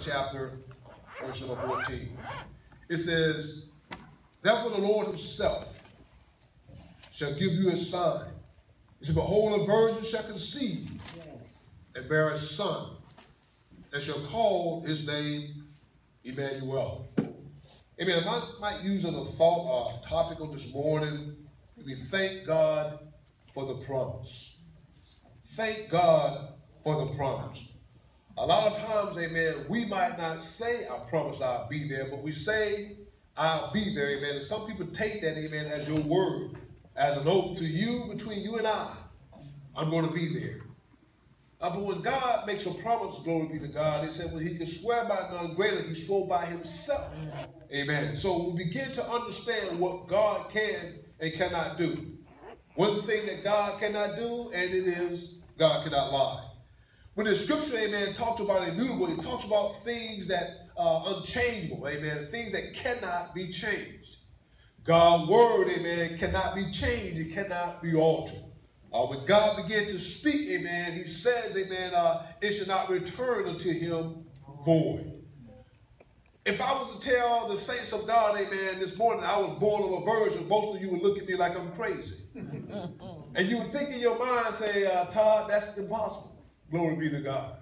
chapter, verse number 14. It says, Therefore the Lord himself shall give you a sign. He said, Behold, a virgin shall conceive and bear a son, and shall call his name Emmanuel. Amen. I might use as a thought, uh, topic on this morning, we thank God for the promise. Thank God for the promise. A lot of times, amen, we might not say, I promise I'll be there, but we say, I'll be there, amen. And some people take that, amen, as your word, as an oath to you, between you and I. I'm going to be there. Uh, but when God makes a promise, glory be to God, he said when he can swear by none greater, he swore by himself. Amen. So we begin to understand what God can and cannot do. One thing that God cannot do, and it is God cannot lie. When the scripture, amen, talks about immutable, it talks about things that are unchangeable, amen, things that cannot be changed. God's word, amen, cannot be changed, it cannot be altered. Uh, when God began to speak, amen, he says, amen, uh, it should not return unto him void. If I was to tell the saints of God, amen, this morning I was born of a virgin, most of you would look at me like I'm crazy. and you would think in your mind, say, uh, Todd, that's impossible. Glory be to God.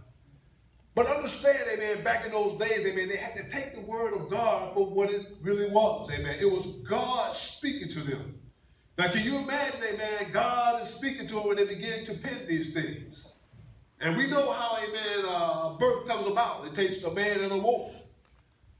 But understand, amen, back in those days, amen, they had to take the word of God for what it really was, amen. It was God speaking to them. Now, can you imagine, amen, God is speaking to them when they begin to pen these things. And we know how, amen, uh, birth comes about. It takes a man and a woman.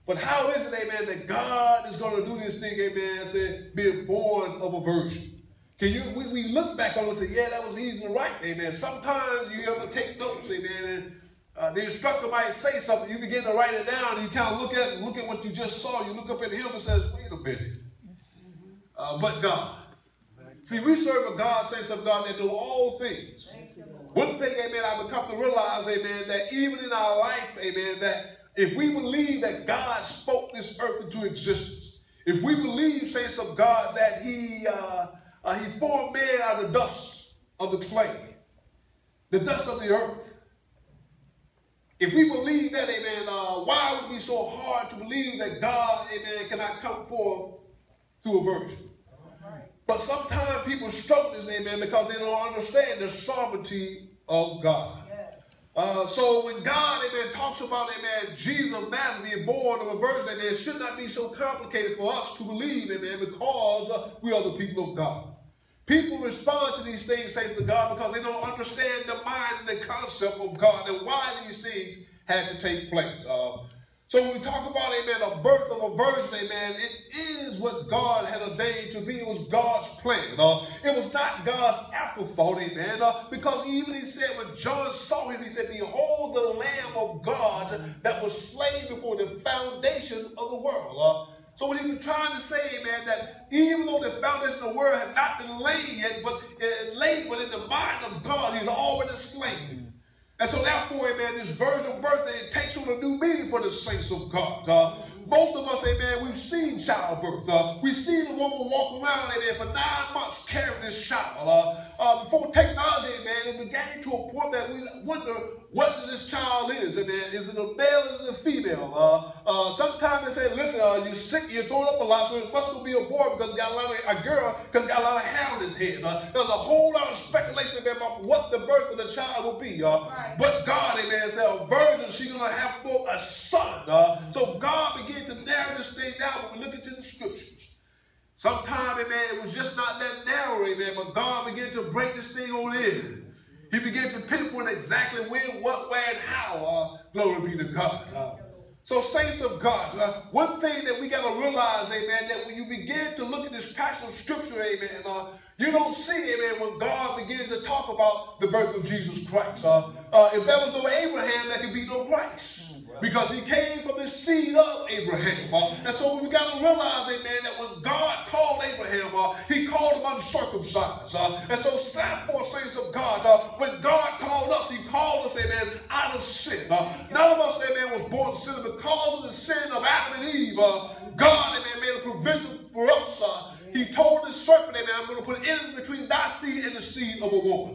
But how is it, amen, that God is going to do this thing, amen, say, being born of a virgin? Can you, we, we look back on it and say, yeah, that was easy to write, amen. Sometimes you to take notes, amen, and uh, the instructor might say something, you begin to write it down, and you kind of look at look at what you just saw. You look up at him and says, wait a minute. Uh, but God. See, we serve a God, saints of God, that know all things. One thing, amen, I would come to realize, amen, that even in our life, amen, that if we believe that God spoke this earth into existence, if we believe, saints of God, that he, uh, uh, he formed man out of the dust of the clay, the dust of the earth, if we believe that, amen, uh, why would it be so hard to believe that God, amen, cannot come forth through a virgin? But sometimes people struggle this, amen, because they don't understand the sovereignty of God. Uh, so when God, amen, talks about, amen, Jesus of Nazareth being born of a virgin, amen, it should not be so complicated for us to believe, amen, because uh, we are the people of God. People respond to these things, saints of God, because they don't understand the mind and the concept of God and why these things had to take place. Uh, so when we talk about, amen, a birth of a virgin, amen, it is what God had ordained to be. It was God's plan. Uh, it was not God's afterthought, amen, uh, because even he said when John saw him, he said, behold the Lamb of God that was slain before the foundation of the world. Uh, so what he was trying to say, man, that even though the foundation of the world had not been laid yet, but uh, laid, within the mind of God, he had already slain and so therefore, amen, this virgin birthday, it takes on a new meaning for the saints of God. Uh, most of us, amen, we've seen childbirth. Uh, we've seen a woman walk around, amen, for nine months carrying this child. Uh, uh, before technology, amen, it began to a point that we wonder what this child is. Amen. Is it a male is it a female? Uh, uh, sometimes they say, listen, uh, you're sick, you're throwing up a lot, so it must to be a boy because got a lot of, a girl because got a lot of hair on his head. Uh, there's a whole lot of speculation about what the birth of the child will be. Uh, right. But God, amen, said a virgin, she's going to have for a son. Uh, so God began to narrow this thing down when we look into the scriptures. Sometimes, amen, it was just not that narrow, amen, but God began to break this thing on in. He began to pinpoint exactly when, what, where, and how. Uh, glory be to God. Uh, so, saints of God, uh, one thing that we got to realize, amen, that when you begin to look at this passage of scripture, amen, uh, you don't see, amen, when God begins to talk about the birth of Jesus Christ. Uh, uh, if there was no Abraham, there could be no Christ because he came from the seed of Abraham. Uh, and so we got to realize, amen, that when God called Abraham, uh, he called him uncircumcised. Uh, and so, for saints of God, when God called us, he called us, amen, out of sin. None of us, amen, was born sin because of the sin of Adam and Eve. God, amen, made a provision for us. He told the serpent, amen, I'm going to put in between thy seed and the seed of a woman.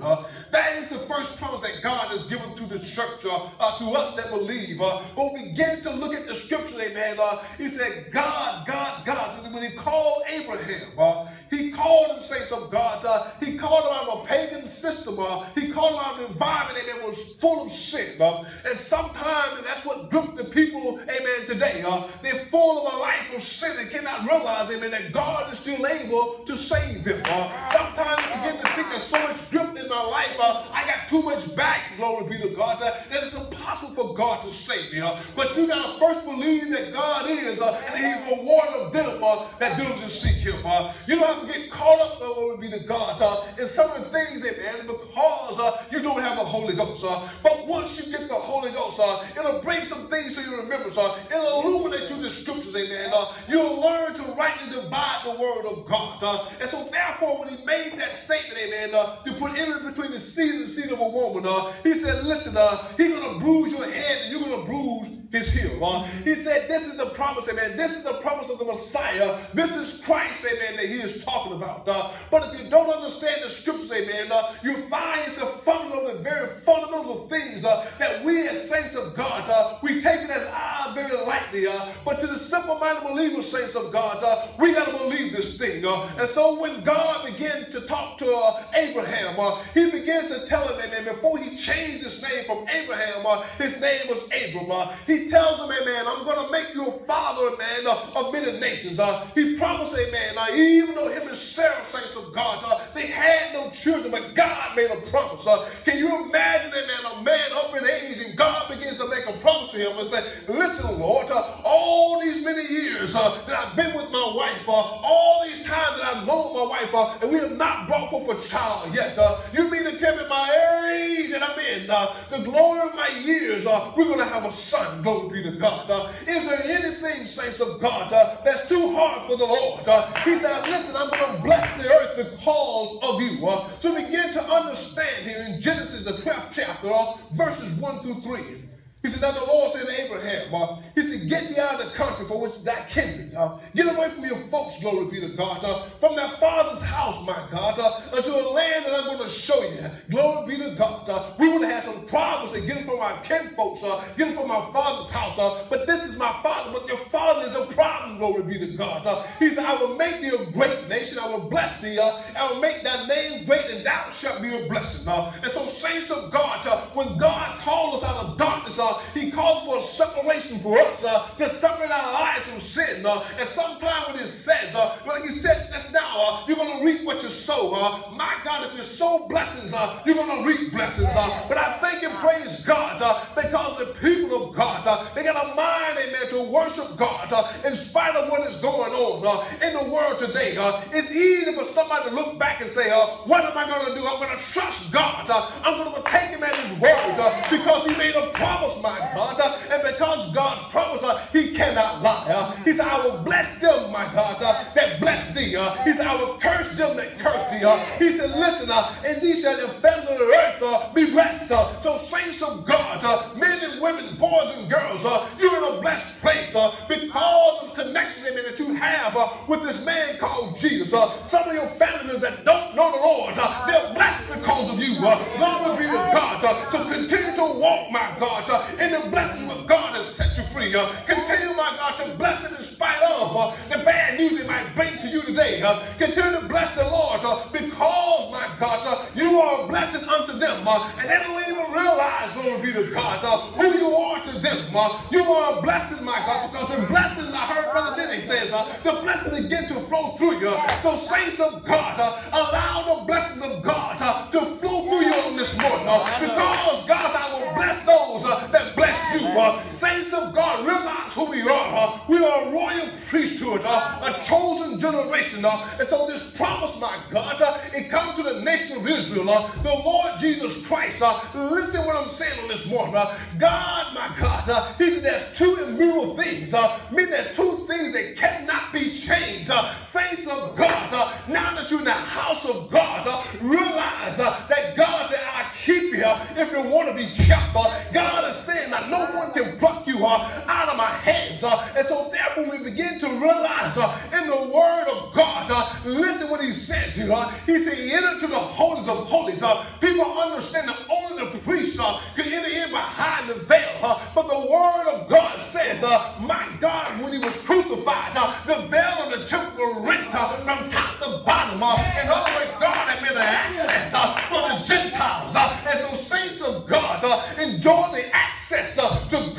that that is the first promise that God has given to the church, uh, uh, to us that believe. Uh, when we begin to look at the scripture, amen, uh, he said, God, God, God. And when he called Abraham, uh, he called him, saints of God, uh, he called him out of a pagan system. Uh, he called him out of an environment, amen, was full of sin. Uh, and sometimes and that's what grips the people, amen, today. Uh, they're full of a life of sin and cannot realize, amen, that God is still able to save them. Uh, sometimes I begin to think there's so much grip in my life, uh, I got too much back, glory be to God, uh, that it's impossible for God to save me. Uh, but you got to first believe that God is, uh, and He's a reward of them uh, that diligently seek Him. Uh, you don't have to get caught up, glory be to God, uh, in some of the things, amen, because you don't have the Holy Ghost. But once you get the Holy Ghost, it'll bring some things to your remembrance. It'll illuminate you the scriptures, amen. You'll learn to rightly divide the word of God. Uh, and so, therefore, when He made that statement, amen, uh, to put enmity between the seed and the seed of a woman, uh, He said, listen, uh, He's going to bruise your head and you're going to bruise his heel. Uh, he said, This is the promise, amen. This is the promise of the Messiah. This is Christ, amen, that he is talking about. Uh, but if you don't understand the scriptures, amen, uh, you find yourself over the very fundamental things uh, that we as saints of God, uh, we take it as ah very lightly. Uh, but to the simple-minded believers, saints of God, we got to believe this thing. Uh, and so when God began to talk to uh, Abraham, uh, he begins to tell him, amen, before he changed his name from Abraham, his name was Abram. He tells him, amen, I'm going to make you a father, man, of many nations. He promised, amen, uh, even though him and Sarah, saints of God, they had no children, but God made a promise. Can you imagine, amen, a man up in age and God begins to make a promise to him and say, listen, Lord, all these many years that I've been with my wife, all wife, uh, and we have not brought forth a child yet. Uh, you mean to tell me my age and I'm in, uh, the glory of my years, uh, we're going to have a son, glory be to God. Uh, is there anything, saints of God, uh, that's too hard for the Lord? He said, listen, I'm going to bless the earth because of you. Uh, to begin to understand here in Genesis, the 12th chapter, verses 1 through 3. He said, Now the Lord said to Abraham, uh, He said, Get thee out of the country for which thy kindred. Uh, get away from your folks, glory be to God, uh, from thy father's house, my God, uh, unto a land that I'm going to show you. Glory be to God. Uh, we would have had some problems in getting from our kinfolks, uh, getting from our father's house. Uh, but this is my father, but your father is a problem, glory be to God. Uh, he said, I will make thee a great nation. I will bless thee. Uh, I will make thy name great, and thou shalt be a blessing. Uh, and so, saints of God, uh, when God called us out of darkness, uh, he calls for separation for us uh, to separate our lives from sin. Uh, and sometimes when it says, uh, like he said just now, uh, you're going to reap what you sow. Uh, my God, if you sow blessings, uh, you're going to reap blessings. Uh, but I thank and praise God uh, because the people of God, uh, they got a mind, amen, to worship God uh, in spite of what is going on uh, in the world today. Uh, it's easy for somebody to look back and say, uh, what am I going to do? I'm going to trust God. Uh, I'm going to take him at his word uh, because he made a promise, my God. Uh, and because God's promise, uh, he cannot lie. Uh, he said, I will bless them, my God, uh, that bless thee. Uh, he said, I will curse them that curse thee. Uh, he said, listen, and these shall the families of the earth be blessed. So saints of God, men and women, boys and girls, you're in a blessed place because of connection that you have with this man called Jesus. Some of your family members that don't know the Lord, they're blessed because of you. Glory be to God. So continue to walk, my God, in the blessing of God has set you free. Uh, continue, my God, to bless it in spite of uh, the bad news they might bring to you today. Uh, continue to bless the Lord uh, because, my God, uh, you are a blessing unto them. Uh, and they don't even realize, glory be to God, who you are to them. You are a blessing, my God, because the blessing, I heard Brother Denny says, the blessing begin to flow through you. So, saints of God, allow the blessings of God to flow through you on this morning. Because, that saints of God, realize who we are. We are a royal priesthood, uh, a chosen generation. Uh, and so this promise, my God, uh, it comes to the nation of Israel. Uh, the Lord Jesus Christ. Uh, listen what I'm saying on this morning. Uh, God, my God, uh, he said there's two immutable things. Meaning there's two things that cannot be changed. Saints of God, now that you're in the house of God, realize that God said, I keep you if you want to be kept. God is saying that no one can pluck you uh, out of my hands. Uh, and so therefore we begin to realize uh, in the word of God, listen what he says here. he said, enter to the holies of holies. people understand that only the priest can enter in behind the veil. but the word of God says, my God, when he was crucified, the veil of the temple was rent from top to bottom. and only God had made access for the Gentiles. and so saints of God, enjoy access to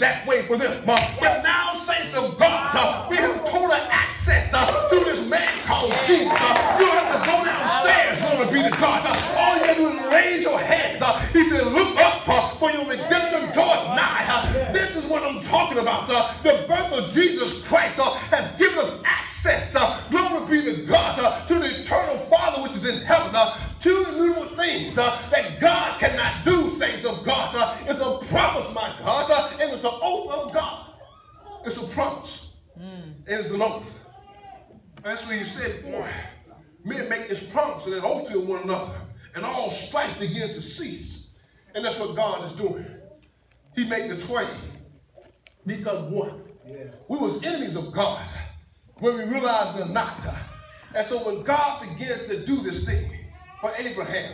that way for them. But now, saints of God, uh, we have total access through this man called Jesus. You don't have to go downstairs, glory be to God. Uh, all you have to do is raise your hands. Uh, he said, look up uh, for your redemption draweth nigh. Uh, this is what I'm talking about. Uh, the birth of Jesus Christ has given us access, glory be to God, to the eternal Father which is in heaven. Two immutable things What said before. Men make this promise and an oath to one another, and all strife begins to cease. And that's what God is doing. He made the twain become one. We was enemies of God when we realized it or not. And so when God begins to do this thing for Abraham,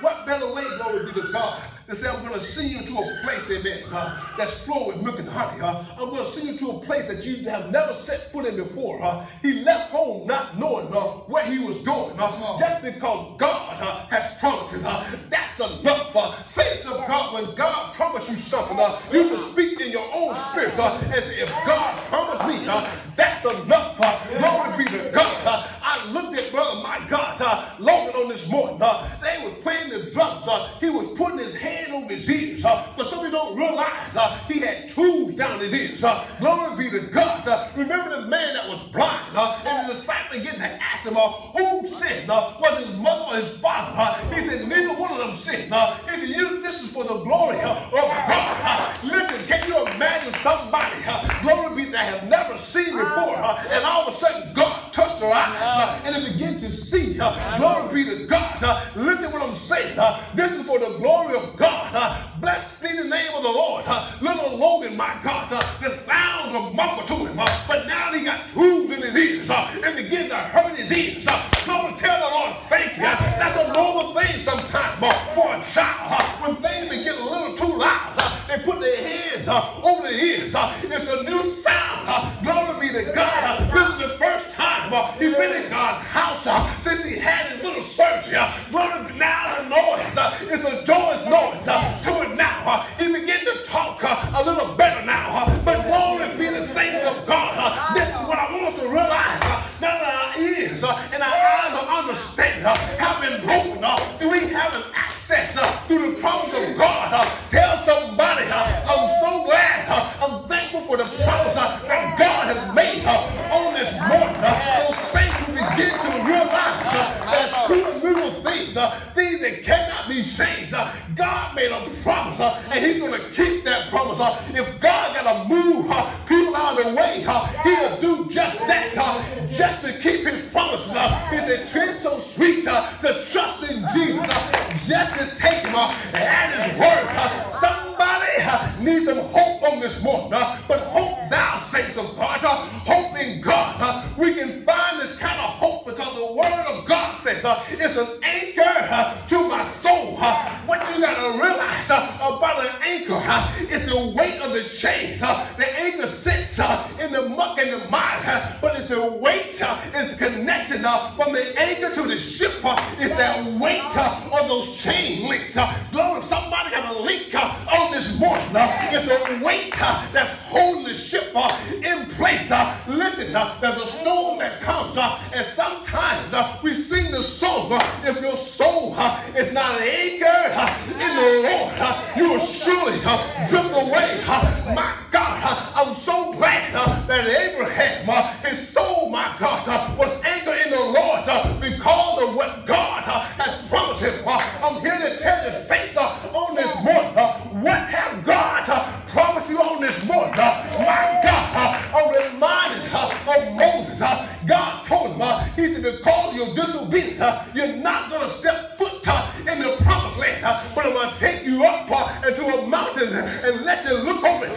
what better way, glory be to God, to say, I'm going to send you to a place, amen, uh, that's flowing with milk and honey. Uh, I'm going to send you to a place that you have never set foot in before. Uh, he not knowing uh, where he was going. Uh, just because God uh, has uh, that's enough. Saints of God, when God promised you something, you should speak in your own spirit and say, if God promised me, that's enough. Glory be to God. I looked at brother, my God, uh, Logan on this morning. They was playing the drums. Uh, he was putting his hand over his ears. Uh, but some of you don't realize uh, he had tubes down his ears. Uh, glory be to God. Remember the man that was disciple began to ask him, uh, who sinned? Uh, was his mother or his father? He said, neither one of them sinned. He said, you, a child. Uh, when things begin a little too loud, uh, they put their hands uh, over their ears. It's a new sound. Glory be to God. This is the first time uh, he been in God's house since he had his little surgery. Glory be now the noise. It's a God, uh, hope in God. Uh, we can find this kind of hope because the Word of God says uh, it's an anchor uh, to my soul. Uh, what you got to realize uh, about an anchor uh, is the weight of the chains. The anchor sits in the muck and the uh, but it's the weight, uh, it's the connection from the anchor to the ship. It's that weight of those chain links. Uh, glory, somebody got a link on this morning. It's a weight that's holding the ship uh, place. Uh, Listen, uh, there's a storm that comes, uh, and sometimes uh, we sing the song, if your soul is not anchored in the Lord, you will surely drift away. My God, I'm so glad that Abraham, his soul, my God, was anchored in the Lord because of what God has promised him. I'm here to tell the saints on this morning, what have God promised you on this morning? My God, I'm reminded of Moses. God told him, He said, because you're disobedient, you're not going to step foot in the promised land, but I'm going to take you up into a mountain and let you look over it.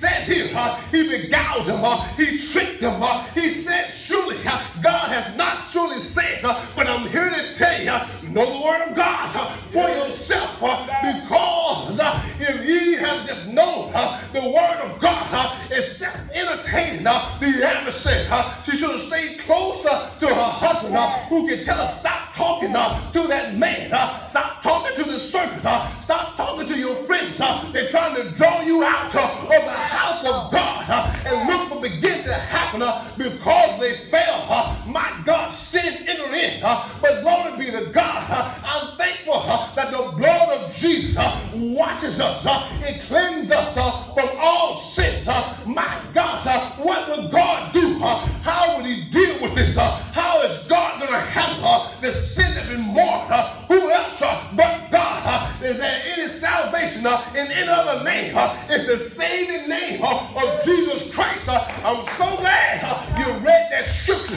Said him, uh, he beguiled him, uh, he tricked him, uh, he said, Surely God has not surely said, but I'm here to tell you, know the word of God for yourself, because if ye have just known the word of God, except entertaining the adversary, she should have stayed closer to her husband who can tell her, Stop talking uh, to that man. Uh, stop talking to the surface. Uh, stop talking to your friends. Uh, they're trying to draw you out uh, of the house of God. Uh, and look what begin to happen because they fell. my God, sin entered in. but glory be to God. I'm thankful that the blood of Jesus washes us. it cleanses us salvation uh, in any other name. Uh, it's the saving name uh, of Jesus Christ. I'm so glad you read that scripture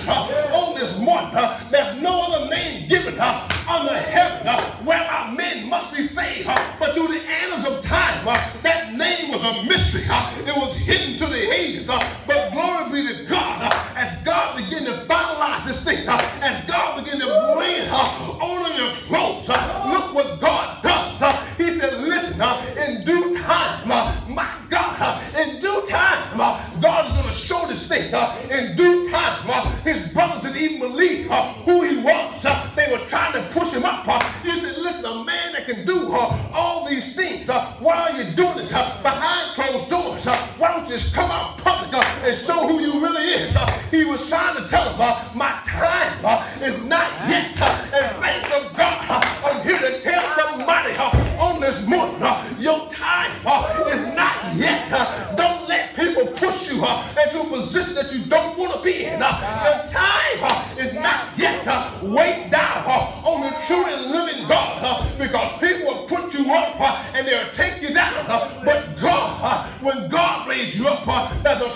they'll take you down. But God, when God raises you up, uh, there's a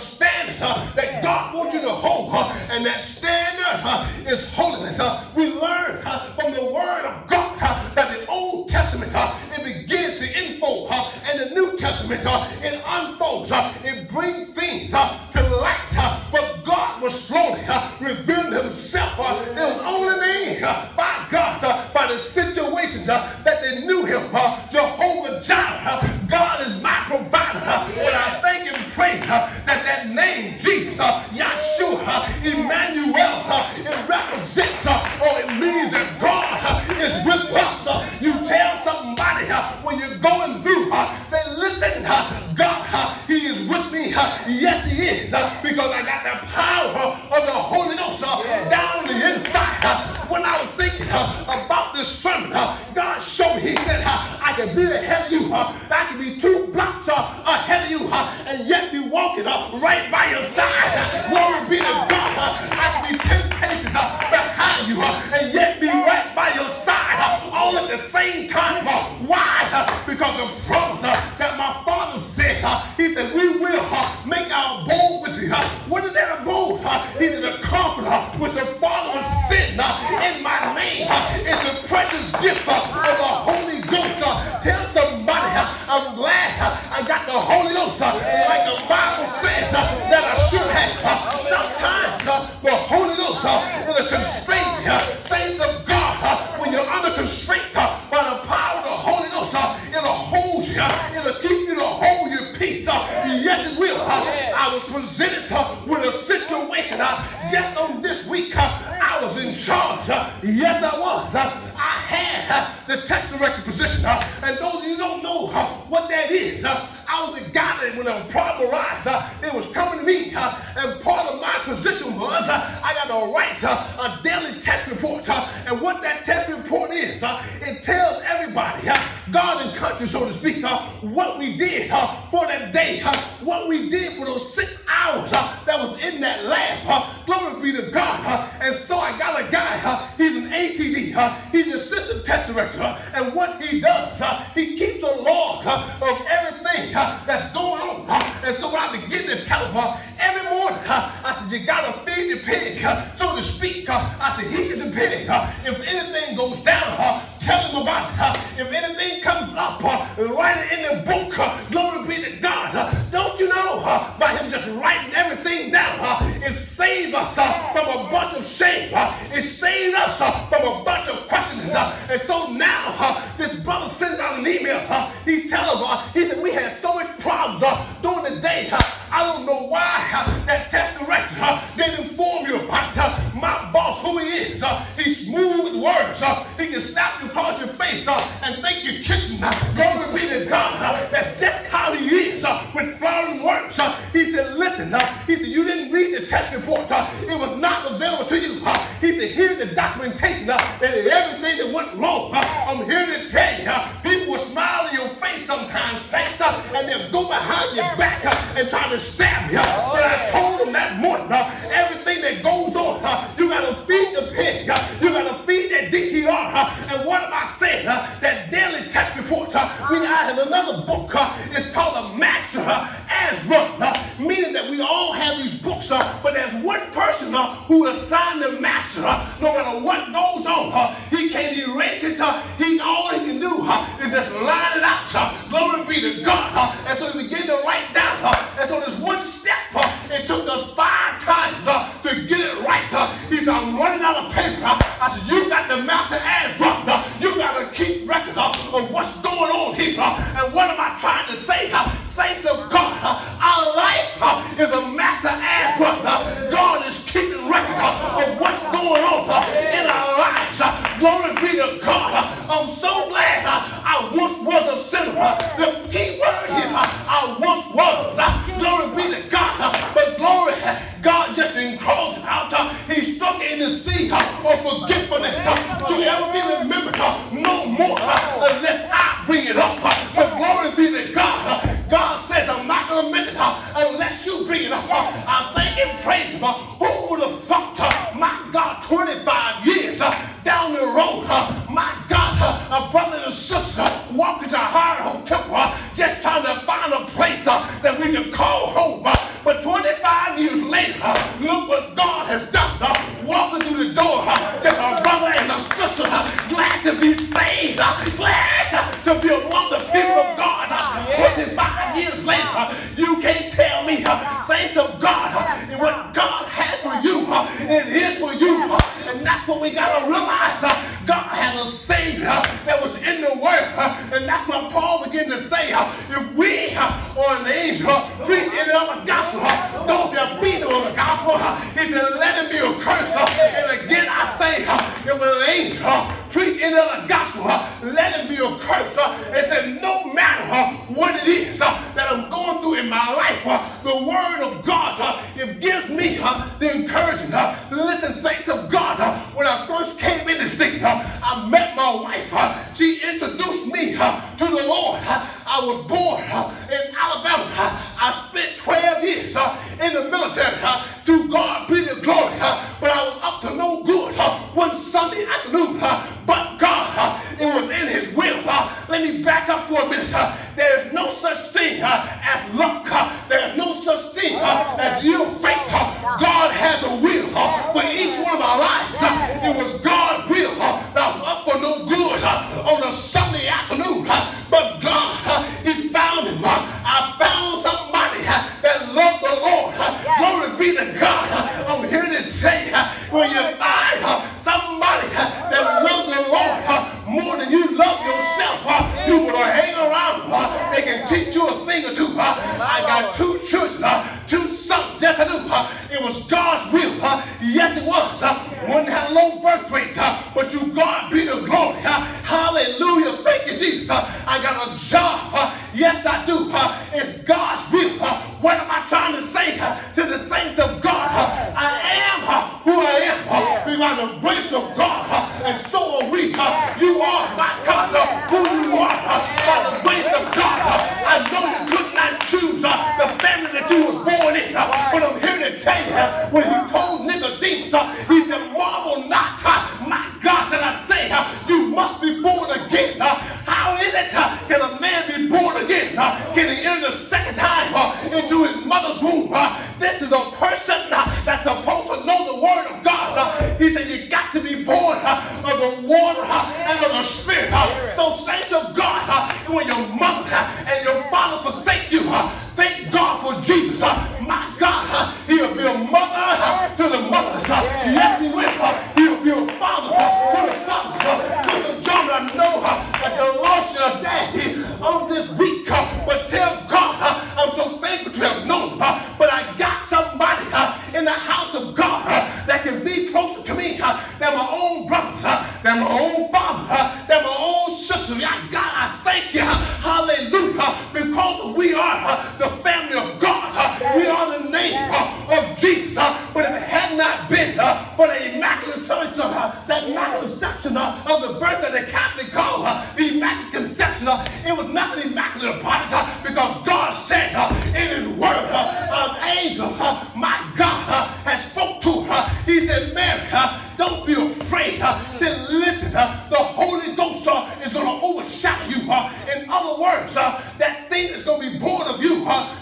promise uh, that my father said, uh, he said, we will uh, make our abode with you. What is that abode? Uh, he said, the comforter uh, which the Father send uh, in my name uh, is the precious gift of the Holy Ghost. Tell somebody, I'm glad I got the Holy Ghost, like the Bible says that I should have. Report is, uh, it tells everybody, uh, God and country, so to speak, what we did for that day, what we did for those six hours that was in that lab. Uh, glory be to God. And so I got a guy, he's an ATD, he's the assistant test director. And what he does, he keeps a log of everything that's going on. And so I begin to tell him every morning, I said, You got to feed the pig, so to speak. I said, He's the pig. If write it in the book. Uh, glory be to God. Uh, don't you know, uh, by him just writing everything down, uh, it saved us uh, from a bunch of shame. Uh, it saved us from a bunch of questions. And so now, this brother sends out an email. He tells him, he said, we had so much problems during the day. I don't know why that test director didn't inform you about my boss, who he is. Smooth with words. Uh, he can slap you across your face uh, and think you're kissing. Uh, glory be to God. Uh, that's just how he is uh, with flowing words. Uh, he said, listen, uh, he said, you didn't read the test report. Uh, it was not available to you. Uh, he said, here's the documentation uh, that everything that went wrong. Uh, I'm here to tell you, uh, people will smile in your face sometimes, saints, uh, and they'll go behind your back uh, and try to stab you. But I told them that morning, uh, Paul began to say. If we or an angel preach any other gospel, though there be no other gospel, he said, let him be accursed. And again I say, if an angel preach any other gospel, let it be accursed. Uh, and said, no matter what it is that I'm going through in my life, the Word of God, it gives me the encouragement. Listen, saints of God, when I first came in this thing, I met my wife. She introduced me to the Lord. I was born uh, in Alabama. Uh, I spent 12 years uh, in the military. To God be the glory. But I was up to no good one Sunday afternoon. But God, it was in His will. Let me back up for a minute. There is no such thing as luck. There is no such thing as ill fate. God has a will for each one of our lives. It was God's will that I was up for no good on a Sunday afternoon. But God I found somebody that loved the Lord. Yes. Glory be to God. I'm here to say when you and of the spirit. Uh, so saints of God, uh, when your mother uh, and your father forsake you, thank God for Jesus. My God, he'll be a mother to the mothers. Yes, he will. He'll be a father to the fathers. Sister John, I know that you lost your daddy on this week, but tell God I'm so thankful to have known. him. But I got somebody in the house of God that can be closer to me than my own than my own father, than my own sister. God, I thank you. Hallelujah. Because we are the family of God. We are the name of Jesus. But if it had not been uh, for the immaculate conception, uh, that immaculate conception uh, of the birth of the Catholic call, the immaculate conception, it was nothing immaculate about it because God said in his word, an angel, my God, born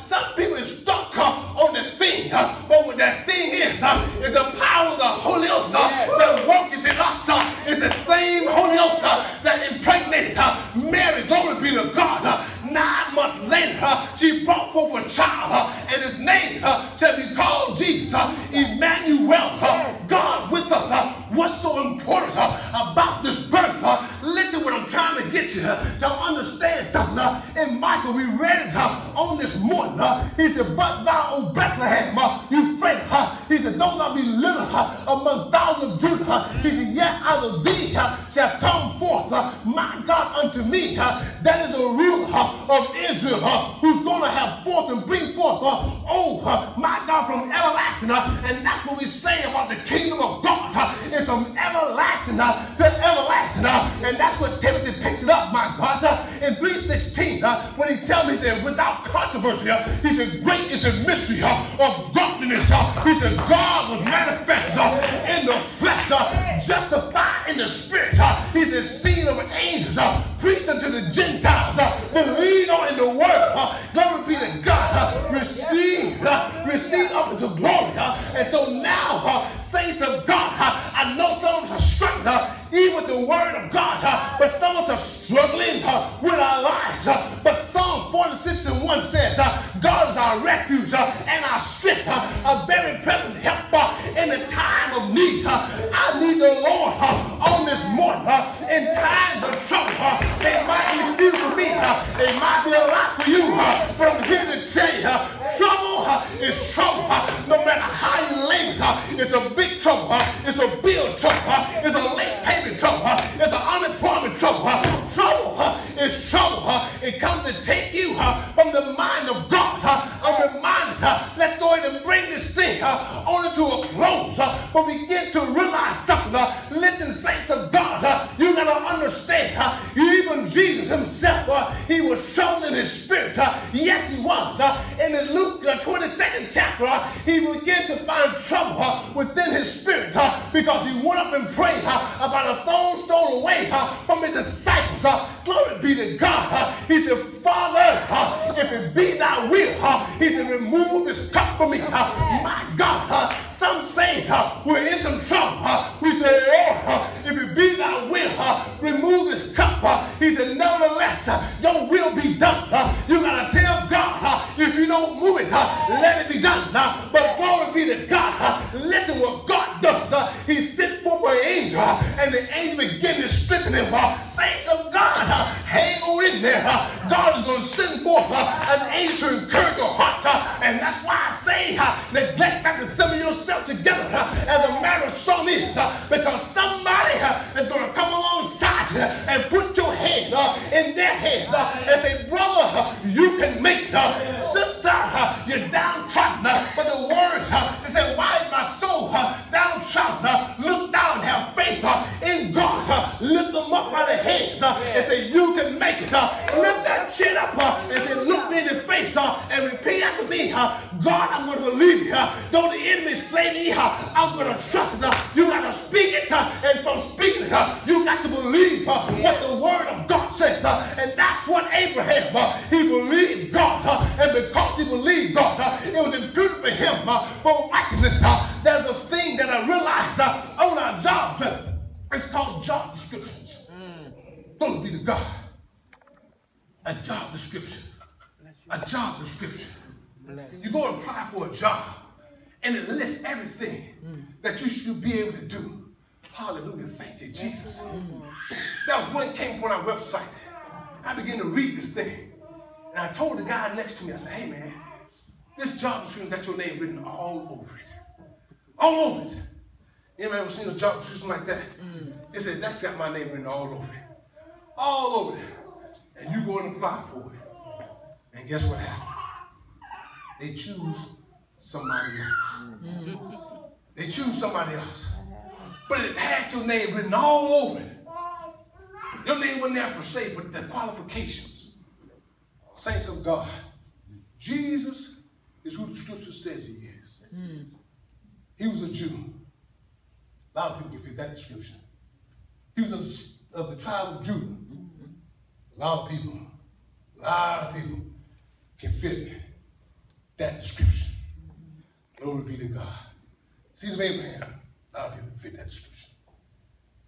He thou, O Bethlehem, uh, Ephratah. He said, Though thou be little among thousands of Judah, he said, Yet out of thee shall come forth, my God, unto me. That is a ruler of Israel who's going to have forth and bring forth, oh, my God, from everlasting. And that's what we say about the kingdom of God. It's from everlasting to everlasting. And that's what Timothy picks it up, my God. In 316, when he tells me, he said, without controversy, he said, great is the mystery of godliness. He said, God was manifested in the flesh, justified in the spirit. He said, seen of angels, preached unto the Gentiles, believed on in the word. Glory be to God. Receive, receive up into glory. And so now, saints of God, I know some of us are struggling even with the word of God, but some of us are they might be a lot for you, but I'm here to tell you, trouble is trouble. Himself, he was shown in his spirit. Uh, yes, he was. Uh, in Luke uh, the 22nd chapter, he began to find trouble within his spirit because he went up and prayed about a stone stole away from his disciples. Glory be to God. He said, Father, if it be thy will, he said, remove this cup from me. My God, some saints we're in some trouble. We say, oh, if it be thy will, remove this cup. He said, nevertheless, your will be done. You got to tell God, if you don't move it, let it be done. But glory be to God. Listen what God does. He sent forth an angel, and the angel began to strengthen him. Saints of God, hang on in there. God is to send forth an angel to encourage your heart. And that's why I say, neglect not to assemble yourself together as a matter of some is, because somebody is to come alongside and put your hand in their hands uh, and say, brother, uh, you can make it. Sister, you're downtrodden. But the words, they say, why my soul downtrodden? Look down, have faith in God. Lift them up by the hands and say, you can make it. Lift that chin up and say, look me in the face and repeat after me. God, I'm going to believe you. Though the enemy slay me, I'm going to trust. You Abraham, he believed God. And because he believed God, it was imputed for him for righteousness. There's a thing that I realize on our jobs. It's called job descriptions. Mm. Be to God. A job description. A job description. You go and apply for a job, and it lists everything mm. that you should be able to do. Hallelujah. Thank you, Jesus. Mm. That was it came on our website. I began to read this thing. And I told the guy next to me, I said, hey man, this job description got your name written all over it. All over it. Anybody ever seen a job description like that? Mm. It says, that's got my name written all over it. All over it. And you go and apply for it. And guess what happened? They choose somebody else. Mm. They choose somebody else. But it had your name written all over it. Your name wasn't there per se, but the qualifications. Saints of God. Jesus is who the scripture says he is. Mm. He was a Jew. A lot of people can fit that description. He was of, of the tribe of Judah. A lot of people, a lot of people can fit that description. Glory be to God. Seed of Abraham, a lot of people fit that description.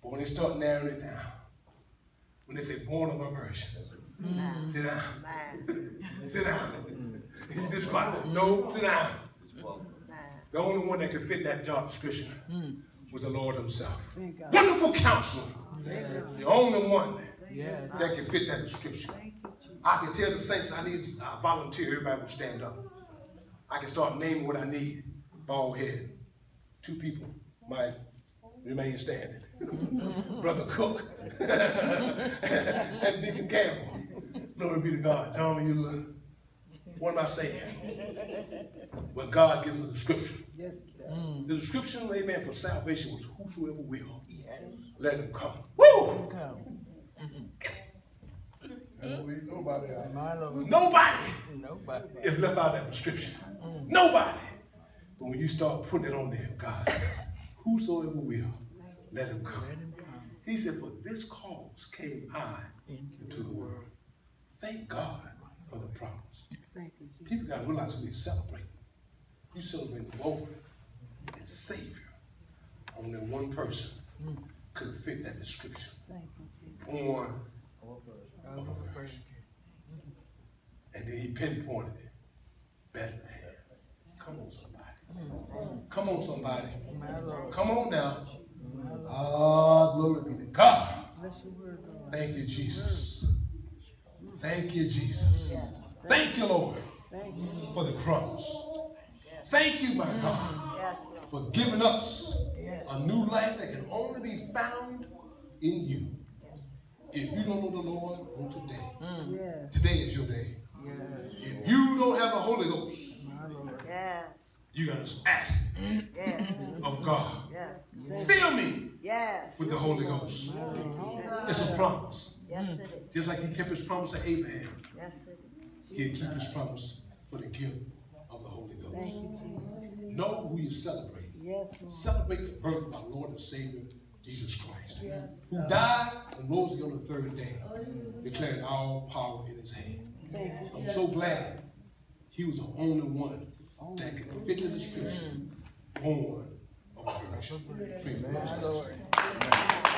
But when they start narrowing it down, when they say born of a virgin, mm. sit down. sit down. this part, no, sit down. The only one that could fit that job description mm was the Lord himself. Wonderful counselor. The only one that can fit that description. I can tell the saints I need a volunteer. Everybody will stand up. I can start naming what I need. Bald head. Two people might remain standing. Brother Cook and Deacon Campbell. Glory be to God. John, you look. What am I saying? When God gives a description. Mm. The description, amen, for salvation was whosoever will. Yes. Let him come. Woo! Come. Mm-hmm. Nobody, nobody, nobody is left out of that description. Mm. Nobody. But when you start putting it on there, God says, whosoever will, let him come. Let him come. He said, for this cause came I into the world. Thank God for the promise. People got to realize we celebrate. You celebrate the Lord and Savior. Only one person could fit that description. Born of a virgin. And then he pinpointed it. Bethlehem. Come on, somebody. Come on, somebody. Come on now. Ah, glory be to God. Thank you, Jesus. Thank you, Jesus. Thank you, Lord, for the promise. Thank you, my God for giving us a new life that can only be found in you. If you don't know the Lord on today, mm. today is your day. If you don't have the Holy Ghost, you got to ask of God. Fill me with the Holy Ghost. It's a promise. Just like he kept his promise to Abraham, he'll keep his promise for the gift of the Holy Ghost. Know who you celebrate. Yes, Celebrate the birth of our Lord and Savior, Jesus Christ, yes, who died and rose again on the third day, declaring all power in his hand. I'm so glad he was the only one that could fit the description born of a virgin. Pray for